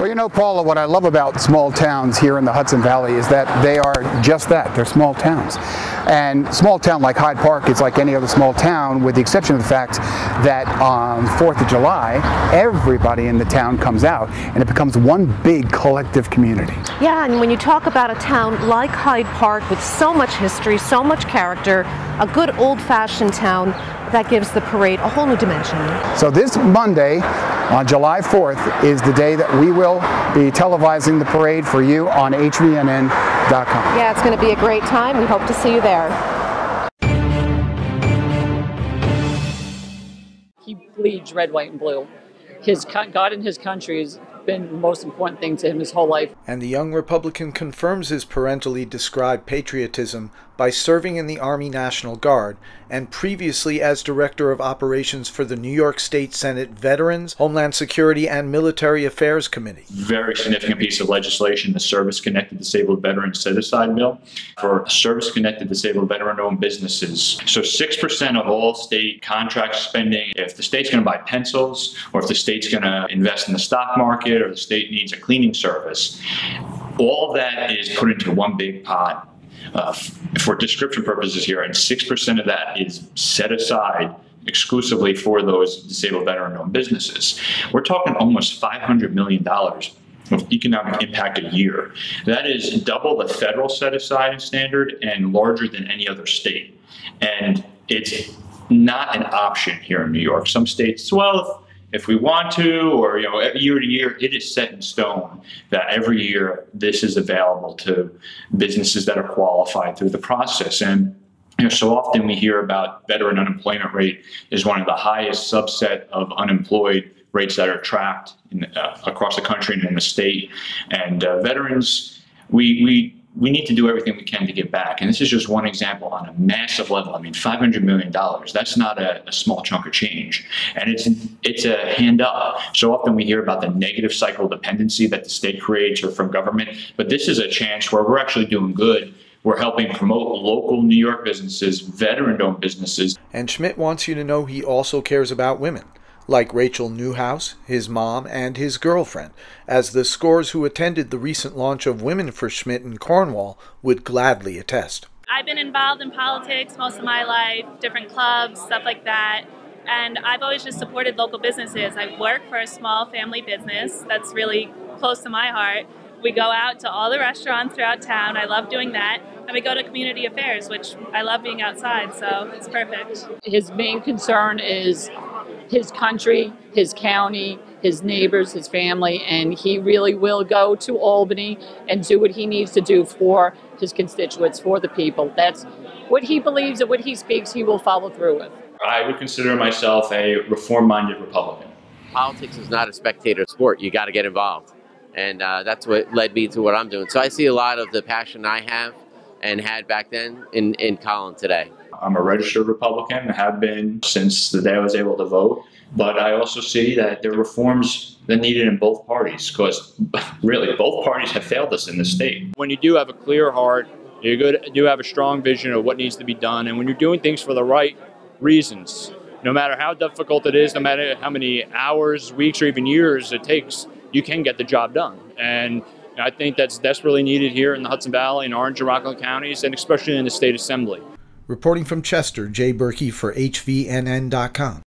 Well, you know, Paula, what I love about small towns here in the Hudson Valley is that they are just that. They're small towns. And small town like Hyde Park is like any other small town with the exception of the fact that on 4th of July, everybody in the town comes out and it becomes one big collective community. Yeah, and when you talk about a town like Hyde Park with so much history, so much character, a good old-fashioned town, that gives the parade a whole new dimension. So this Monday, on July 4th, is the day that we will be televising the parade for you on hvnn.com. Yeah, it's going to be a great time. We hope to see you there. He bleeds red, white, and blue. His God and his country is been the most important thing to him his whole life. And the young Republican confirms his parentally described patriotism by serving in the Army National Guard and previously as Director of Operations for the New York State Senate Veterans, Homeland Security, and Military Affairs Committee. Very significant piece of legislation, the Service Connected Disabled Veterans Set Aside Bill for service connected disabled veteran owned businesses. So 6% of all state contract spending, if the state's going to buy pencils or if the state's going to invest in the stock market or the state needs a cleaning service, all that is put into one big pot uh, for description purposes here, and 6% of that is set aside exclusively for those disabled veteran-owned businesses. We're talking almost $500 million of economic impact a year. That is double the federal set-aside standard and larger than any other state. And it's not an option here in New York. Some states, well, if we want to, or you know, year to year, it is set in stone that every year this is available to businesses that are qualified through the process. And you know, so often we hear about veteran unemployment rate is one of the highest subset of unemployed rates that are tracked in, uh, across the country and in the state. And uh, veterans, we we we need to do everything we can to get back. And this is just one example on a massive level. I mean, $500 million, that's not a, a, small chunk of change. And it's, it's a hand up. So often we hear about the negative cycle dependency that the state creates or from government, but this is a chance where we're actually doing good. We're helping promote local New York businesses, veteran-owned businesses. And Schmitt wants you to know he also cares about women like Rachel Neuhaus, his mom, and his girlfriend, as the scores who attended the recent launch of Women for Schmitt in Cornwall would gladly attest. I've been involved in politics most of my life, different clubs, stuff like that. And I've always just supported local businesses. I work for a small family business that's really close to my heart. We go out to all the restaurants throughout town. I love doing that. And we go to community affairs, which I love being outside, so it's perfect. His main concern is his country, his county, his neighbors, his family, and he really will go to Albany and do what he needs to do for his constituents, for the people. That's what he believes and what he speaks, he will follow through with. I would consider myself a reform minded Republican. Politics is not a spectator sport, you got to get involved. And uh, that's what led me to what I'm doing. So I see a lot of the passion I have and had back then in, in Colin today. I'm a registered Republican, have been since the day I was able to vote. But I also see that there are reforms that needed in both parties because really both parties have failed us in the state. When you do have a clear heart, you do have a strong vision of what needs to be done, and when you're doing things for the right reasons, no matter how difficult it is, no matter how many hours, weeks, or even years it takes, you can get the job done. And I think that's desperately needed here in the Hudson Valley and Orange and Rockland counties, and especially in the state assembly. Reporting from Chester, Jay Behrke for HVNN.com.